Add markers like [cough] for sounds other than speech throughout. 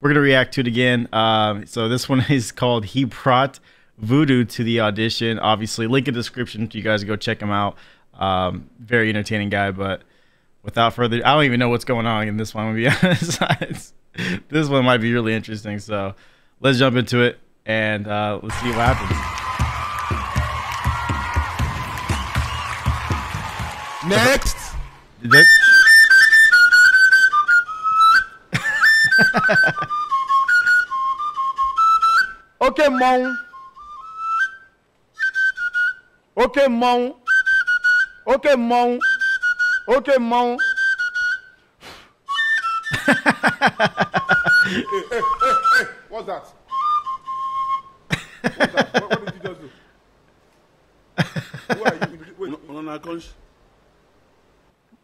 we're gonna react to it again. Um, so this one [laughs] is called "He Brought Voodoo to the Audition." Obviously, link in the description to you guys to go check him out. Um, very entertaining guy, but without further, I don't even know what's going on in this one. To be [laughs] honest, this one might be really interesting. So let's jump into it and uh, let's see what happens. Next. [laughs] Oke mmọnwụ oke mmọnwụ oke mmọnwụ oke mmọnwụ [laughs] What's that? What's that? What, what did you just do? Who are you? Wait, No, no, no, conch.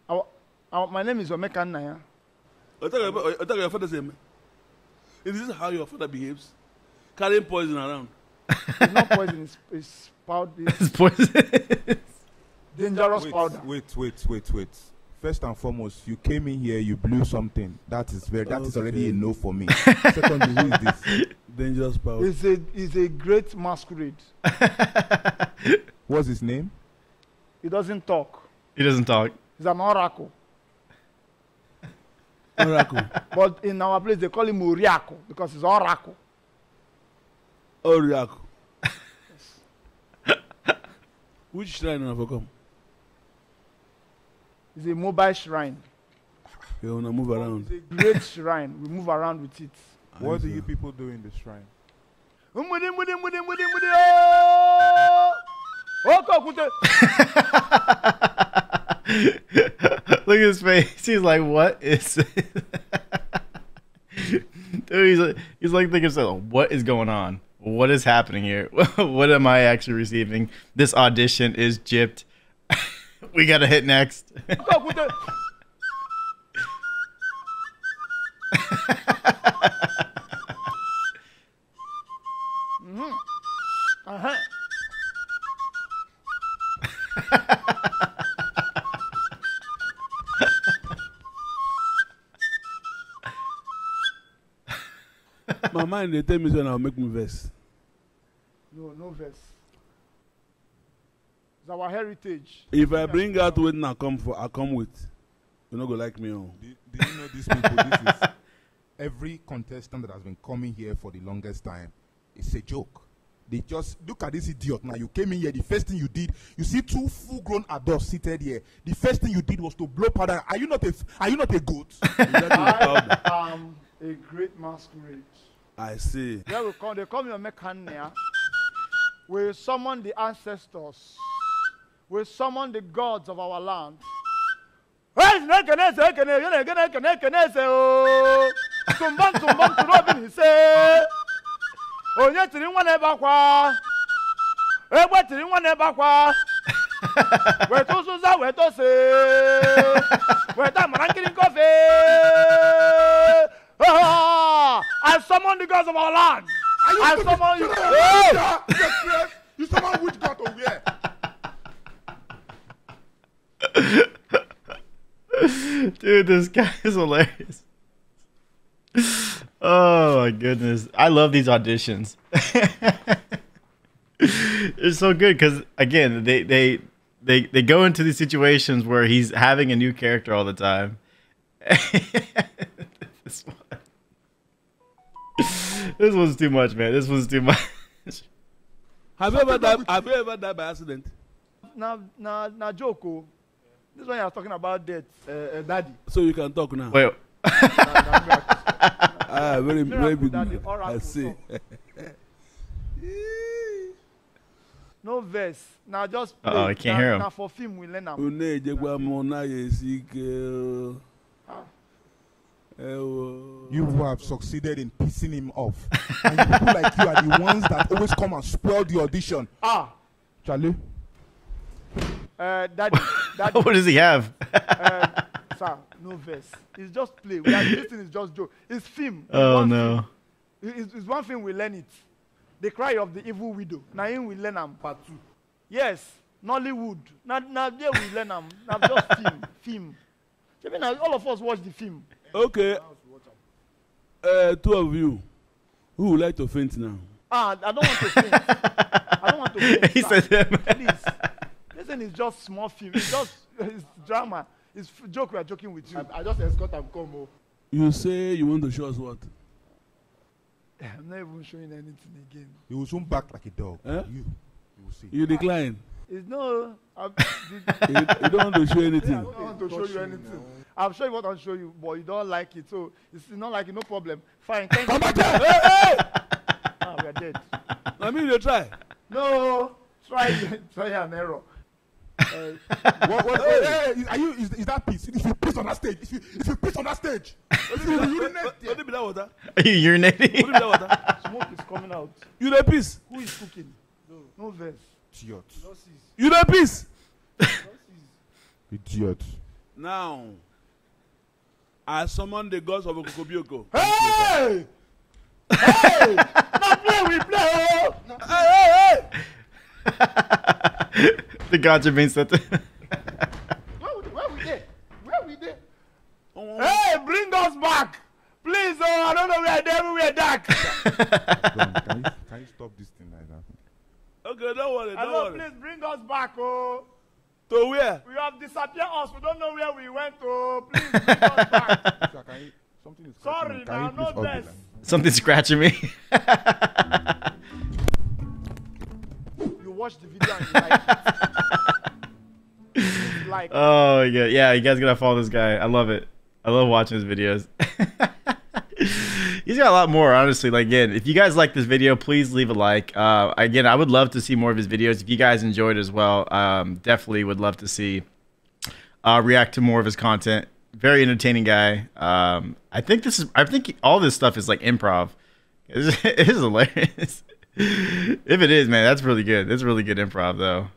Our- our- my name is omeka nnaya I you, your father say, man. Is this how your father behaves? Carrying poison around. it's not poison it's, it's powder it's [laughs] It's poison. [laughs] dangerous wait, powder wait, wait, wait, wait. First and foremost, you came in here, you blew something. That is very. That is already a no for me. [laughs] Secondly, who is this? Dangerous power. it's a it's a great masquerade What's his name? he doesn't talk he doesn't talk. he's an oracle Oracle. but in our place they call him oriako because he's oracle Oracle. [laughs] Which shrine have come? It's a mobile shrine You wanna move around. it's a great shrine we move around with it What do you people do in the shrine? Oke okwute oh! oh, [laughs] Look at his face. He's like, "What is?" this?" [laughs] Dude, he's like, he's like thinking, "So, what is going on? What is happening here? [laughs] what am I actually receiving? This audition is gypped. [laughs] we gotta hit next." oke okwute Mhm. Aha. My mind they tell me so now make me vex. No no verse it's our heritage If I bring out what I come for, I come with. You not go like me, oh. Do, do you know these people? This is [laughs] every contestant that has been coming here for the longest time. It's a joke. They just look at this idiot now. You came in here. The first thing you did, you see two full-grown adults seated here. The first thing you did was to blow powder. Are you not a? Are you not a goat? [laughs] That is powder. I am a great masquerade I see. Where we come, they call me Omekania. We summon the ancestors. We summon the gods of our land. I summon the gods of our land. I summon you. Dude, this guy [laughs] is hilarious. Oh my goodness. I love these auditions. [laughs] it's so good because again, they, they they they go into these situations where he's having a new character all the time. [laughs] this one. This one's too much, man. This one's too much. Have you ever died? Have you ever died by accident? Na na na joke oh. This one you are talking about death, uh, uh, daddy. So you can talk now. Well. Na- [laughs] na. Ah, very, very Miracle big. that the man. oracle I see. [laughs] No verse. Now just. Uh-oh. I can't na, hear him. Na for film we learn am. Une ejekwa m na ya esi ike. o. Ewo. You who have succeeded in pissing him off, [laughs] and people like you are the ones that always come and spoil the audition. Ah, Charlie, uh, daddy, daddy. [laughs] what does he have? uh, [laughs] sir, no verse. It's just play. We are, this thing is just joke. It's film. It's oh one no. Film. It's, it's one thing we learn it. The cry of the evil widow. Now him we learn am part two. Yes, Nollywood. Now now there we learn am. Now just [laughs] film, film. Shebi na all of us watch the film. Okay. uh, two of you, who would like to faint now? Ah, I don't want to faint. I don't want to faint. he sir. said him. Please. Just small film. It's just [laughs] it's drama. It's f- joke we are joking with you. I, I just escort am come o. You say you want to show us what? [laughs] I'm not even showing anything again. He will soon back like a dog. Eh? You, you will see. You decline. It's no. [laughs] You, you don't want to show I anything. don't want to show you anything. I'm sure you want to show you, but you don't like it. So it's not like it, no problem. Fine. Thank you. hey, hey! Ah, we are dead. I mean, you try. No. Try try an error. [laughs] Uh, what, what, hey, hey, hey, are you, is, is that piece? If you piss on that stage, if you, if you piss on that stage, if you urinate What there, what be that water? Are [laughs] you urinating? What be that water? [laughs] smoke is coming out. You the peace. Who is cooking? No. No verse. idiot, You the peace. idiot. Now, I summon the gods of Okokobioko. Hey! Hey! Now play, we play, oh! Hey, hey, hey! The gods are being set to. [laughs] Where we, where we there? Where we there? Oh, Hey, bring us back! Please, oh, I don't know where they're everywhere dark. Don, can you, can you stop this thing like that? Okay, don't worry, don't know, worry. please bring us back, oh. To where? We have disappeared us. We don't know where we went, oh. Please bring us back. Sir, can you, something is Sorry, scratching me. Can now, please no off the dress. line? Something's scratching me. [laughs] Oh yeah. You guys gotta follow this guy. I love it. I love watching his videos. [laughs] He's got a lot more, honestly. Like again, if you guys like this video, please leave a like. Uh, again, I would love to see more of his videos. If you guys enjoyed as well, um, definitely would love to see uh, react to more of his content. Very entertaining guy. Um, I think this is. I think all this stuff is like improv. [laughs] It's, hilarious. if it is, man, that's really good. That's really good improv, though.